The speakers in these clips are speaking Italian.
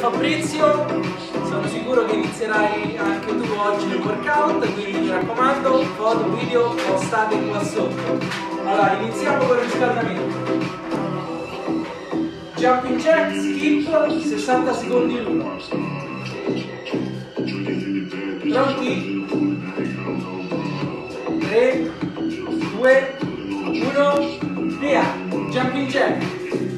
Fabrizio, sono sicuro che inizierai anche tu oggi il workout, quindi mi raccomando, foto, video, postate qua sotto. Allora, iniziamo con il riscaldamento. Jumping jack, skip, 60 secondi l'uno. Pronti? 3, 2, 1, via! Jumping jack.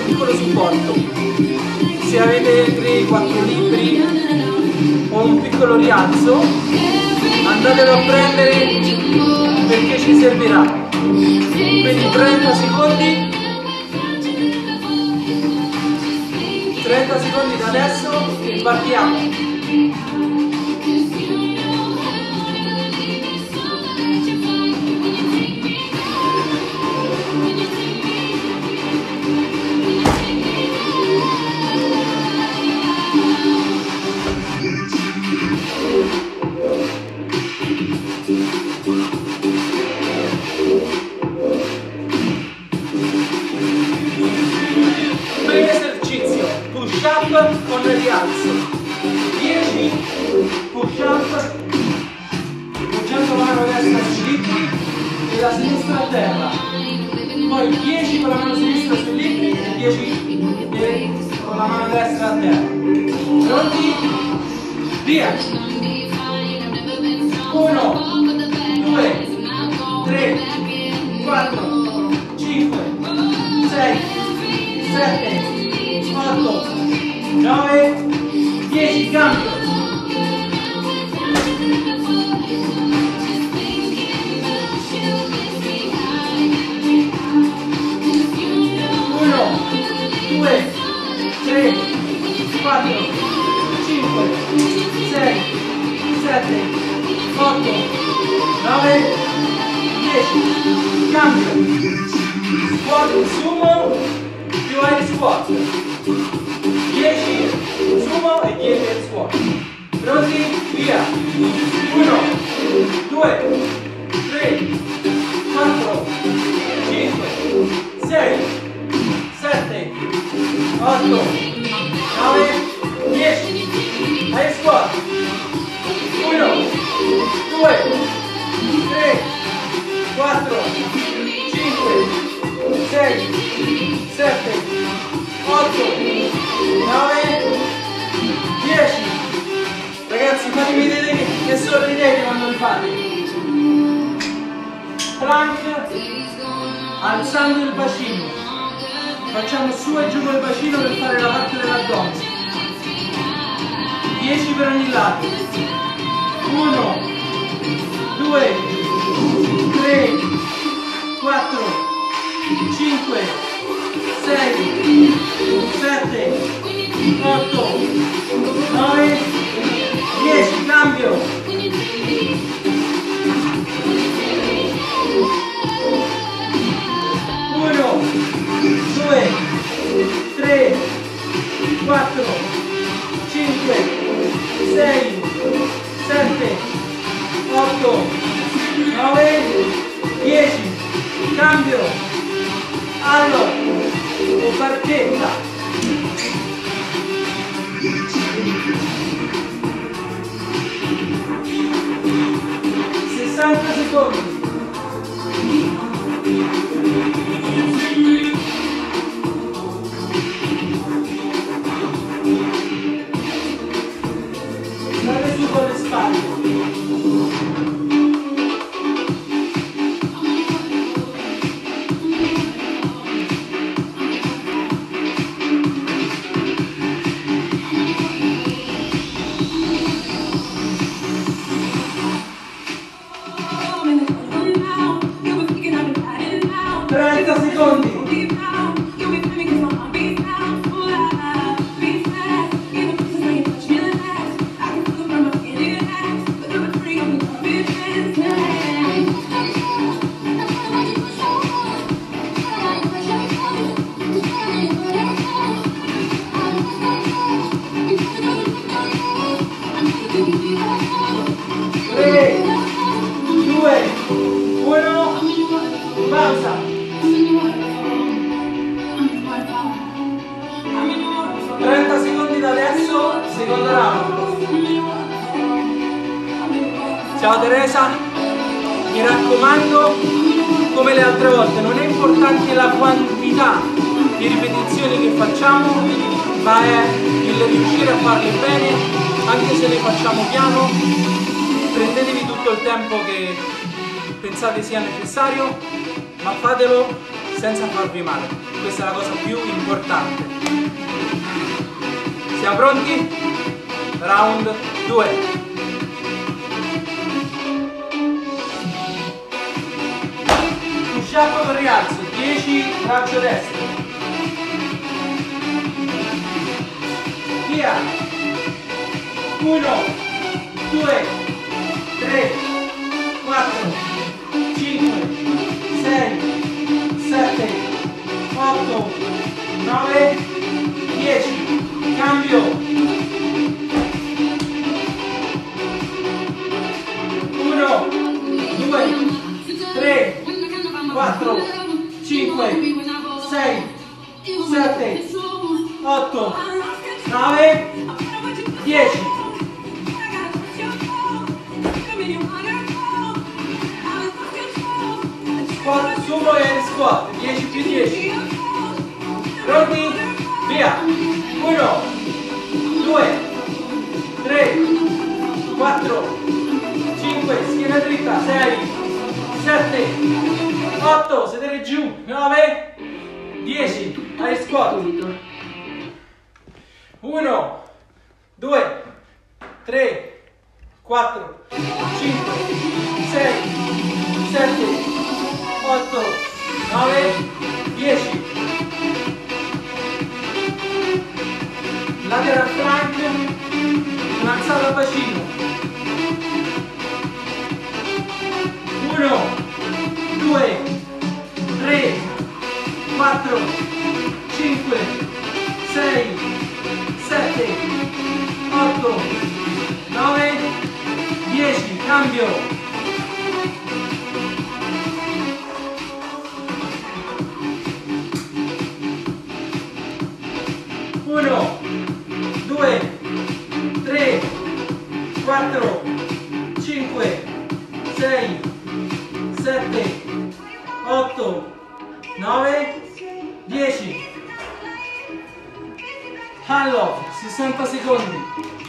un piccolo supporto. Se avete 3-4 libri o un piccolo rialzo, andatelo a prendere perché ci servirà. Quindi 30 secondi. 30 secondi da adesso e partiamo. palazzo 10 push up poggiando mano destra sui libri e la sinistra a terra. Poi 10 con la mano sinistra sui libri e 10 con la mano destra a terra. Pronti? via. 1 2 3 4 5 6 7 8 9 Thank you. lá. Ciao Teresa, mi raccomando, come le altre volte, non è importante la quantità di ripetizioni che facciamo, ma è il riuscire a farle bene, anche se le facciamo piano. Prendetevi tutto il tempo che pensate sia necessario, ma fatelo senza farvi male. Questa è la cosa più importante. Siamo pronti? Round 2. Up con rialzo, 10 braccio destro. Via. 1, 2, 3, 4, 5, 6, 7, 8, 9, 10. Cambio. 4, 5, 6, 7, 8, 9, 10. Squat, sumo e squat, 10 più 10. Pronti? Via! 1, 2, 3, 4, 5, schiena dritta, 6, 7, 8, sedere giù, 9, 10, ai squat. 1, 2, 3, 4, 5, 6, 7, 8, 9, 10. Lateral plank, un'alzata al bacino. 1, 2, 3, 4, 5, 6, 7, 8, 9, 10. Cambio. Uno, due, tre, quattro, cinque, sei, sette, otto, nove, dieci. Allo, 60 secondi.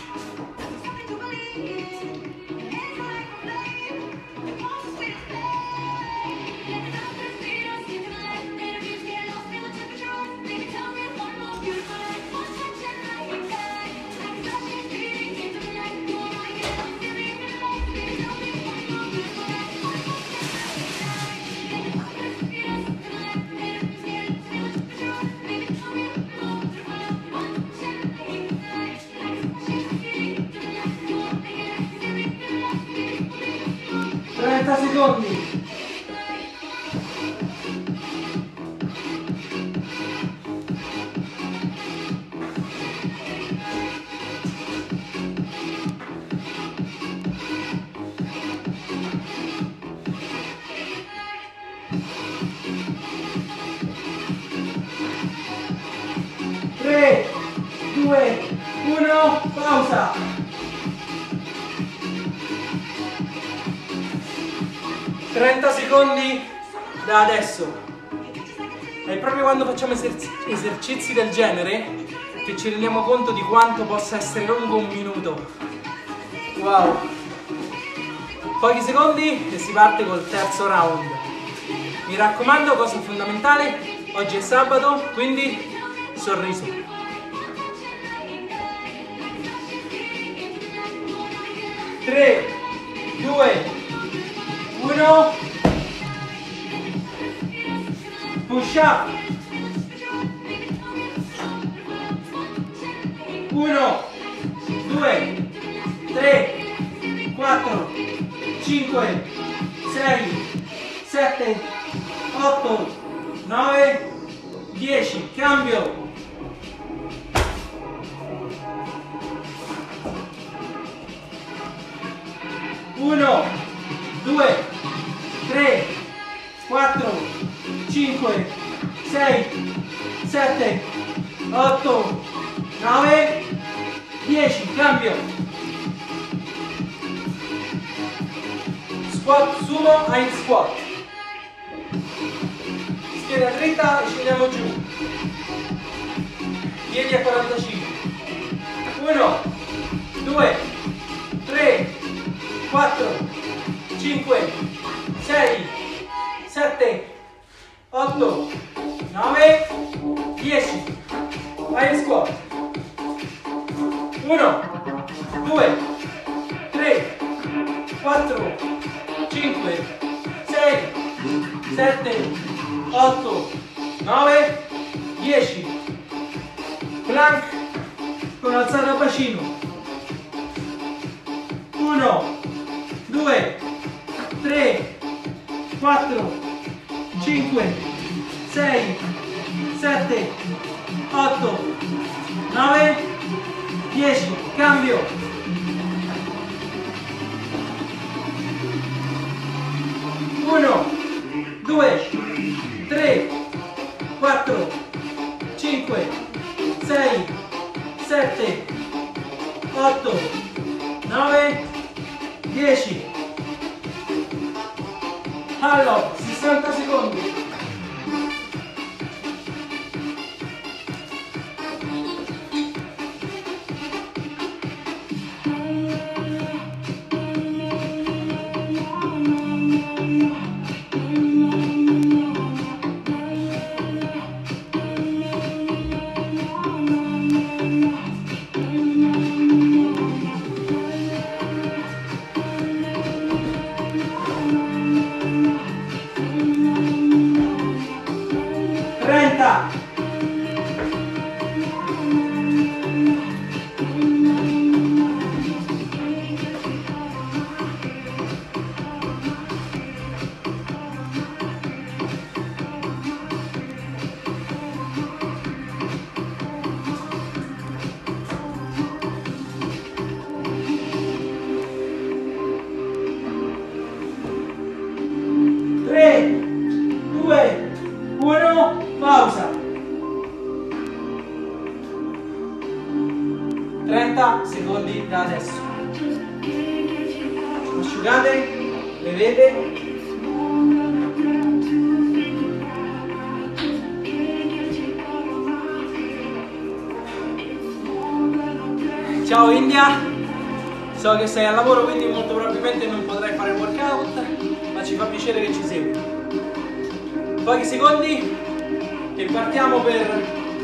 Conto di quanto possa essere lungo un minuto. Wow. Pochi secondi e si parte col terzo round. Mi raccomando, cosa fondamentale, oggi è sabato, quindi sorriso. Tre, due, uno. push up 1 2 3 4 5 6 7 8 9 10 cambio. 1 2 3 4 5 6 7 8 9 10 cambio. Squat sumo in squat. Schiena dritta e scendiamo giù. Piedi a 45 1 2 3 4 5 6 7 8 9 10 vai in squat 1 2 3 4 5 6 7 8 9 10 plank con alzata bacino 1 2 3 4 5 6 7 8 9 10 cambio. 1 2 sei al lavoro quindi molto probabilmente non potrai fare workout ma ci fa piacere che ci segui. Pochi secondi e partiamo per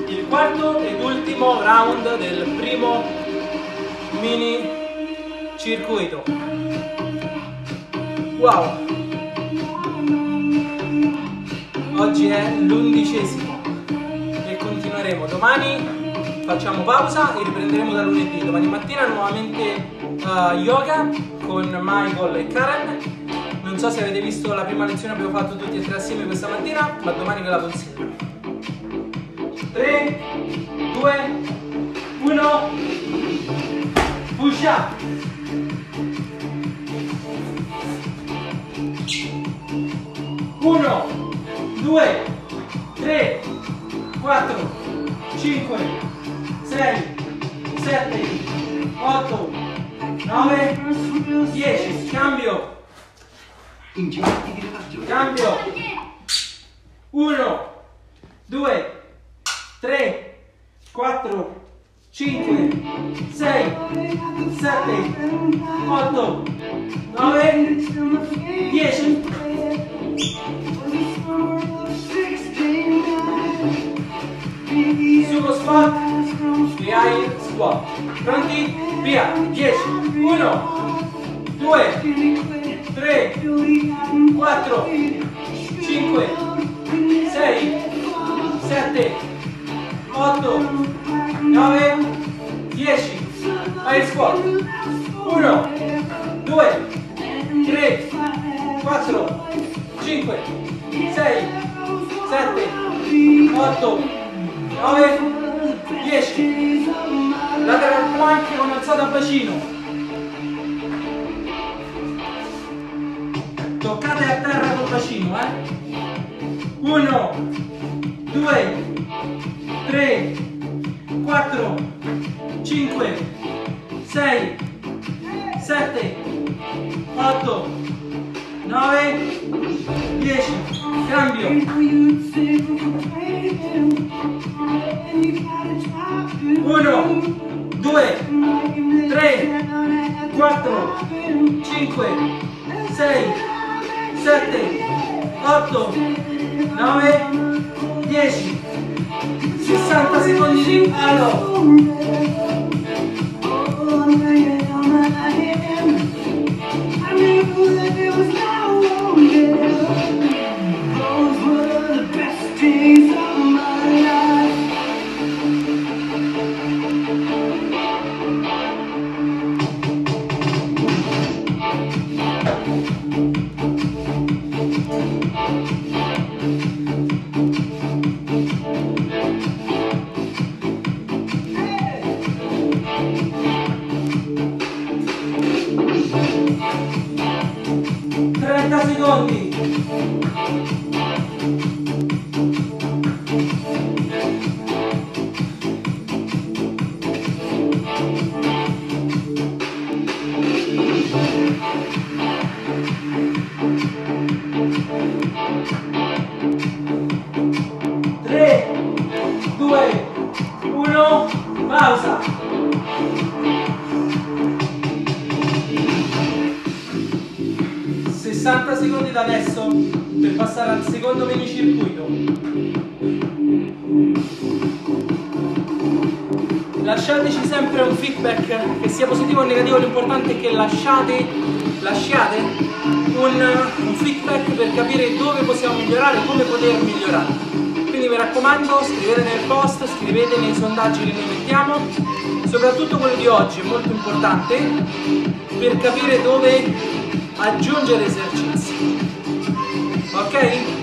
il quarto ed ultimo round del primo mini circuito. Wow! Oggi è l'undicesimo e continueremo. Domani facciamo pausa e riprenderemo da lunedì. Domani mattina nuovamente uh, yoga con Michael e Karen non so se avete visto la prima lezione che abbiamo fatto tutti e tre assieme questa mattina, ma domani ve la consiglio. 3, 2, 1, push up. Uno, due, tre, quattro, cinque, sei, sette, otto, nove, dieci. Cambio. Incimenti di relazione. Cambio. 1, 2, 3, 4, 5, 6, 7, 8, 9, 10. Sumo squat e hai squat. Pronti? Via. 10. 1, 2, 3, 4, 5, 6, 7, 8, 9, 10. Fai squat. 1, 2, 3, 4, 5, 6, 7, 8, 9, 10. Lateral plank con alzata a bacino. Toccate a terra col bacino, eh? 1, 2, 3, 4, 5, 6, 7, 8, 9, 10. Cambio. 1, 2, 3, 4, 5, 6, 7, 8, 9, 10. 60 secondi di alo. Uno, pausa. 60 secondi da adesso per passare al secondo minicircuito. Lasciateci sempre un feedback che sia positivo o negativo, l'importante è che lasciate, lasciate un, un feedback per capire dove possiamo migliorare, come poter migliorare. Quindi mi raccomando, scrivete nel post, scrivete nei sondaggi che noi mettiamo, soprattutto quello di oggi è molto importante per capire dove aggiungere esercizi. Ok?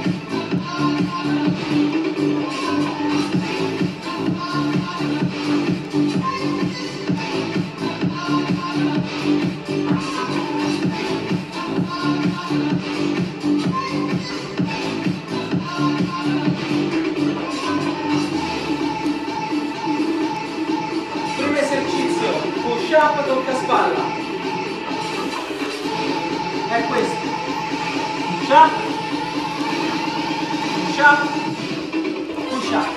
Up tocca spalla. È questo. Push up. Push up. Push up.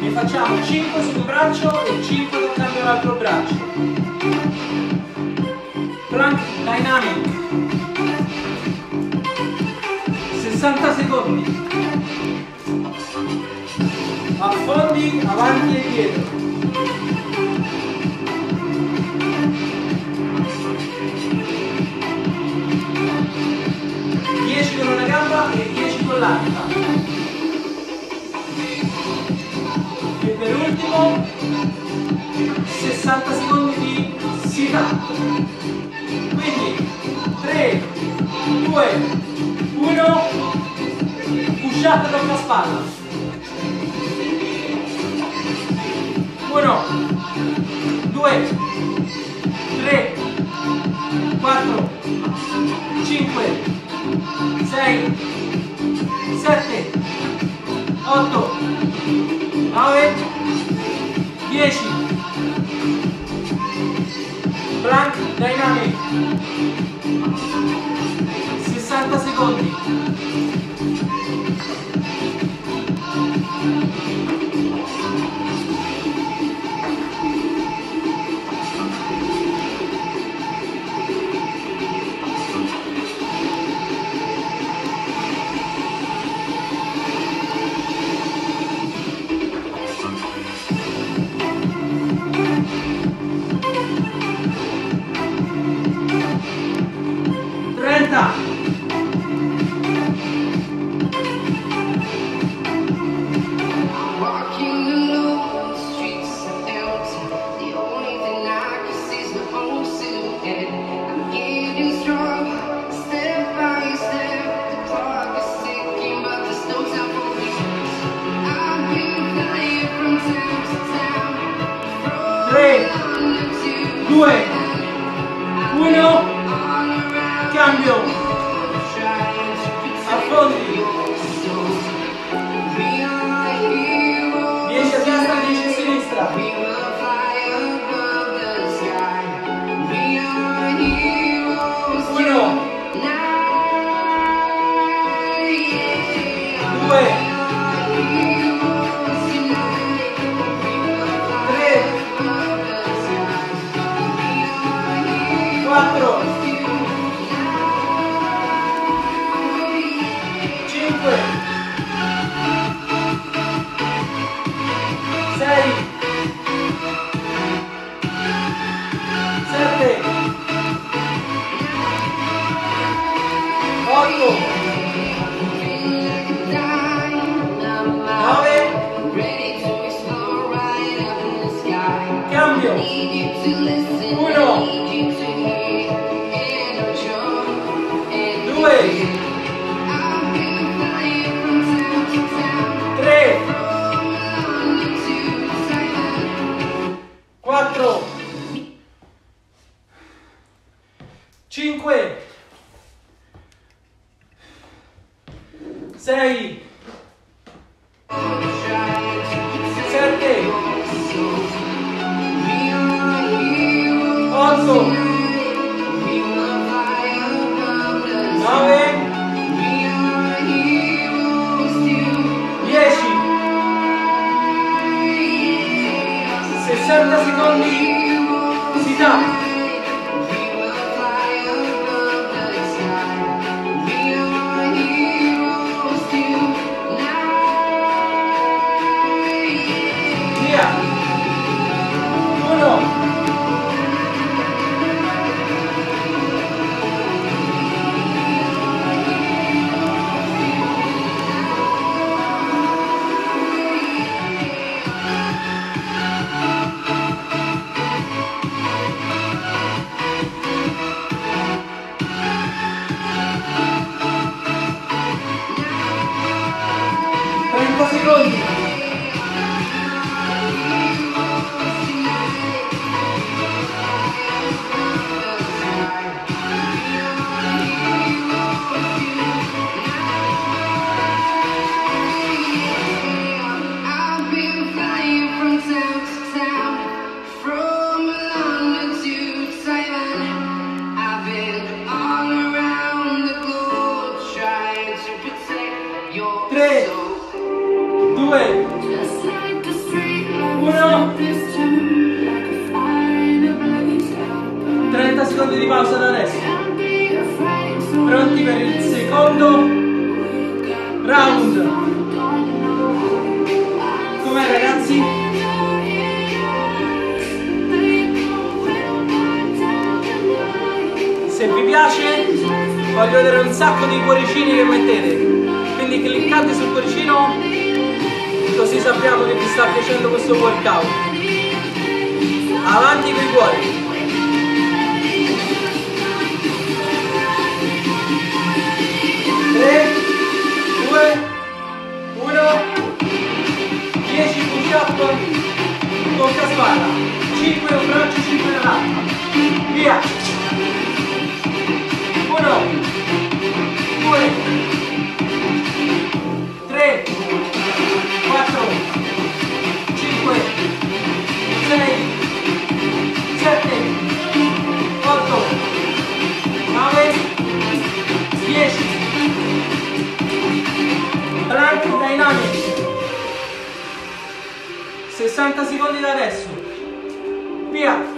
Ne facciamo 5 sul braccio e 5 toccando l'altro braccio. Plank dynamic. 60 secondi. Affondi avanti e dietro. 2, 1, push up tocca spalla. 1, 2, 3, 4, 5, 6, 7, 8, 9, 10. Plank dynamic. 60 secondi. 对60 secondi da adesso. Via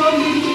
我。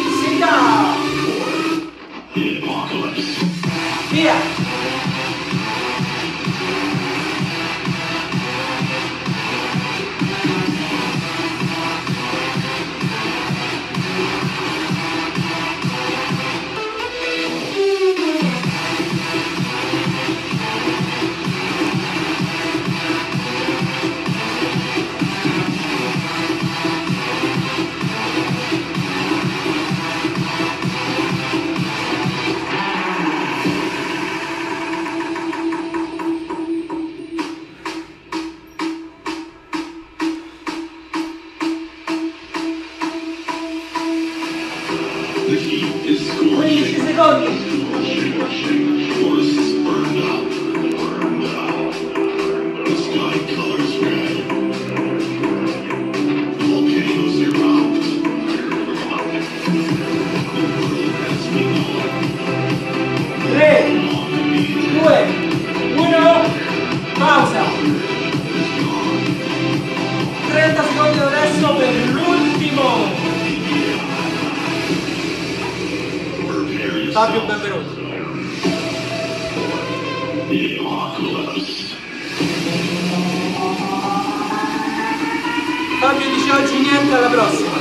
Fabio dice oggi niente, alla prossima!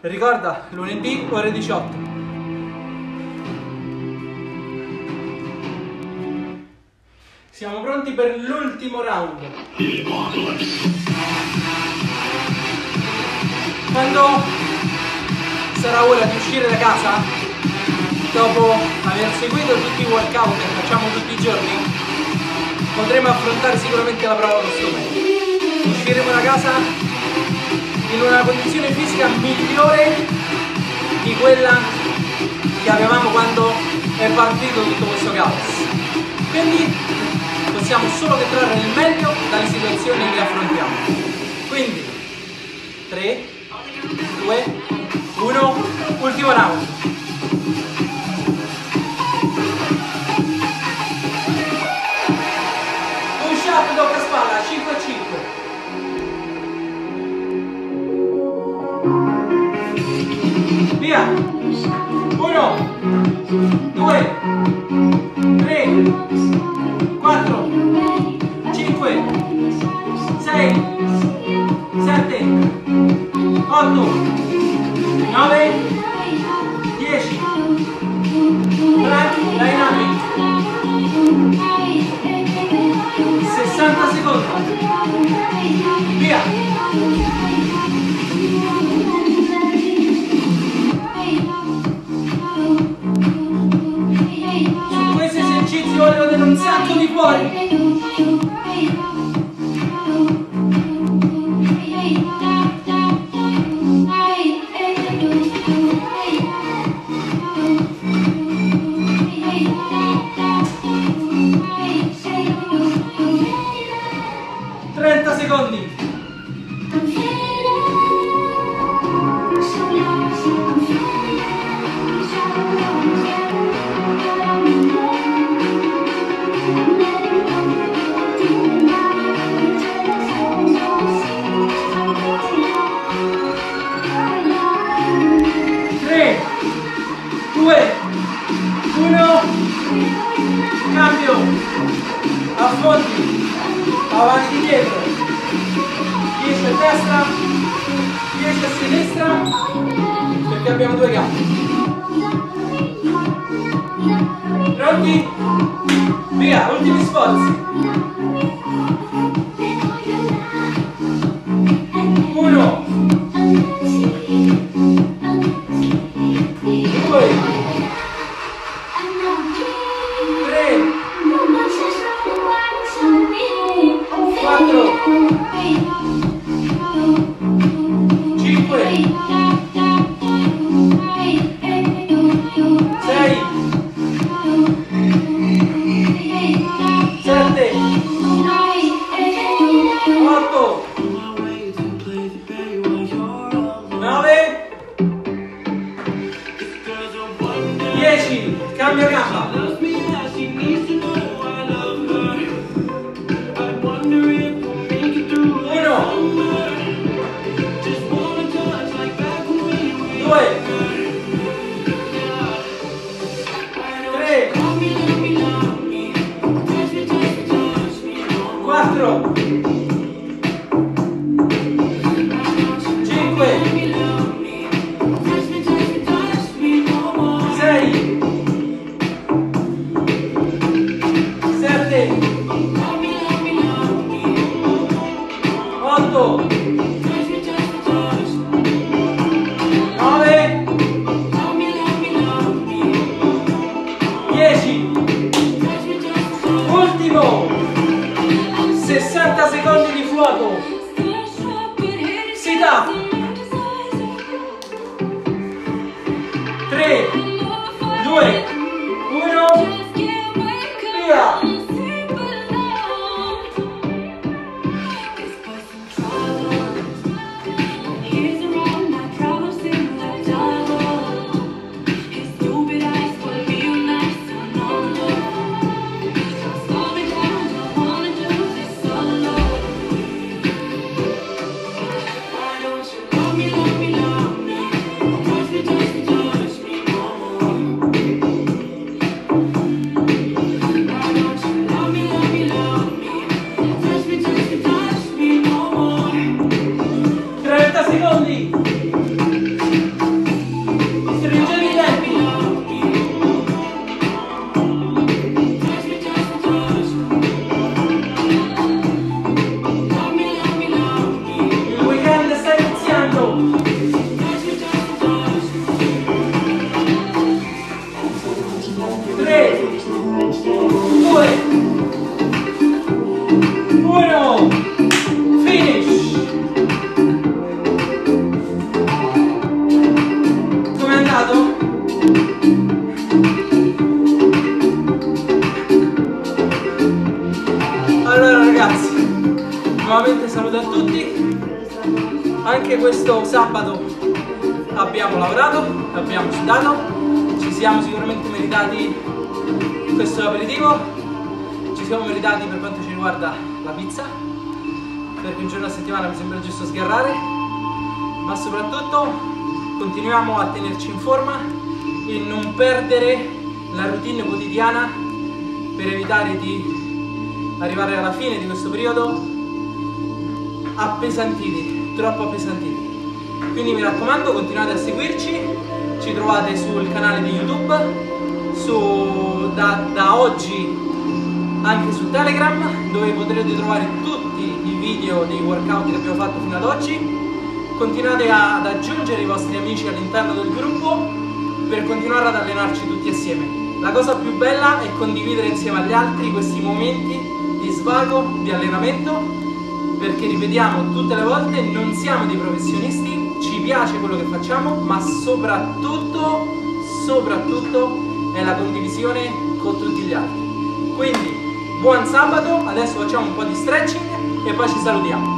Ricorda, lunedì ore 18. Siamo pronti per l'ultimo round. Quando sarà ora di uscire da casa, dopo aver seguito tutti i workout che facciamo tutti i giorni, potremo affrontare sicuramente la prova allo stomaco. Usciremo da casa in una condizione fisica migliore di quella che avevamo quando è partito tutto questo caos. Quindi possiamo solo che trarre il meglio dalle situazioni che affrontiamo. Quindi 3, 2, 1, ultimo round. 5. Via. 1, 2, 3, 4, 5, 6, 7, 8, 9, 10. Black Dynamic. 60 secondi. glória. Sudato, ci siamo sicuramente meritati questo aperitivo, ci siamo meritati per quanto ci riguarda la pizza, perché un giorno a settimana mi sembra giusto sgarrare, ma soprattutto continuiamo a tenerci in forma e non perdere la routine quotidiana per evitare di arrivare alla fine di questo periodo appesantiti, troppo appesantiti. Quindi mi raccomando, continuate a seguirci, ci trovate sul canale di YouTube, su, da, da oggi anche su Telegram, dove potrete trovare tutti i video dei workout che abbiamo fatto fino ad oggi. Continuate ad aggiungere i vostri amici all'interno del gruppo per continuare ad allenarci tutti assieme. La cosa più bella è condividere insieme agli altri questi momenti di svago, di allenamento perché ripetiamo tutte le volte non siamo dei professionisti, piace quello che facciamo, ma soprattutto, soprattutto è la condivisione con tutti gli altri. Quindi buon sabato, adesso facciamo un po' di stretching e poi ci salutiamo.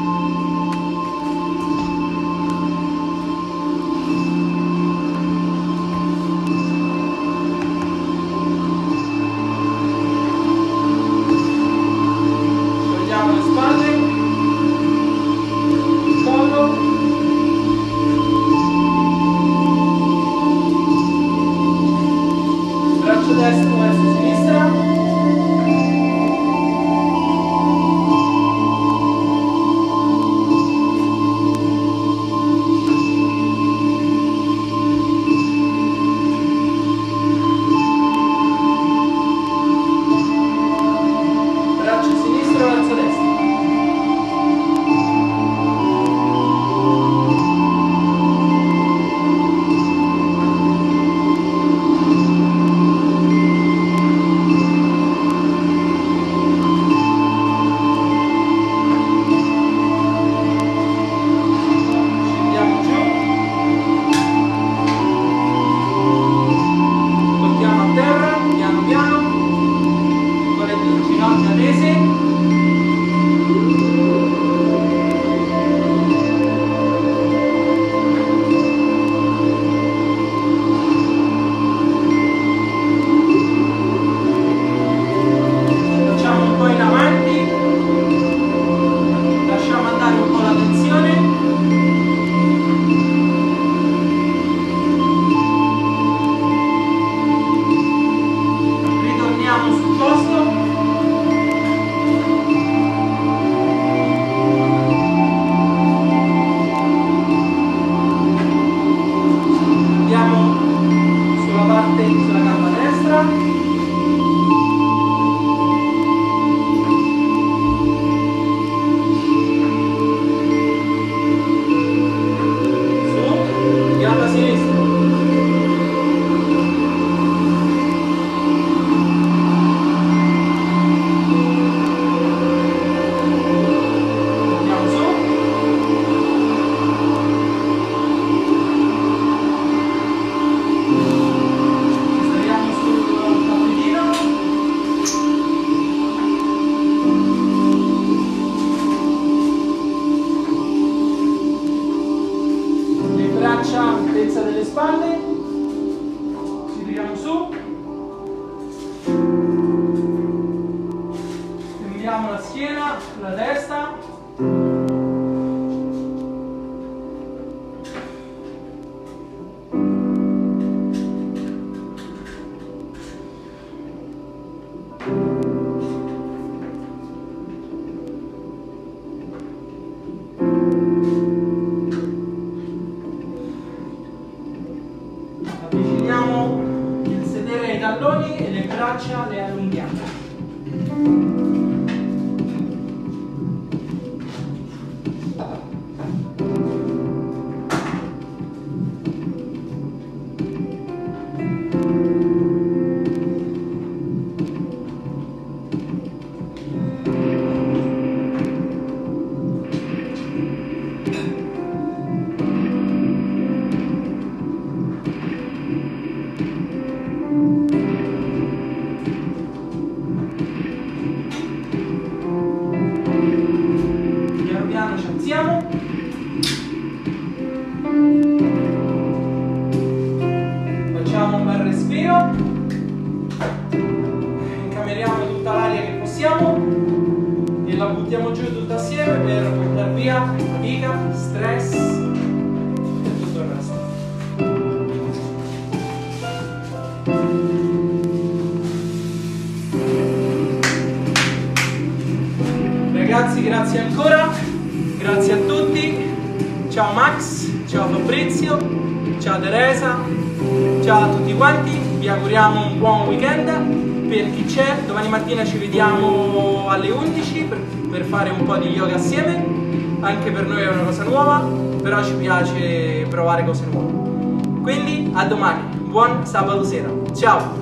anche per noi è una cosa nuova, però ci piace provare cose nuove. Quindi a domani, buon sabato sera, ciao!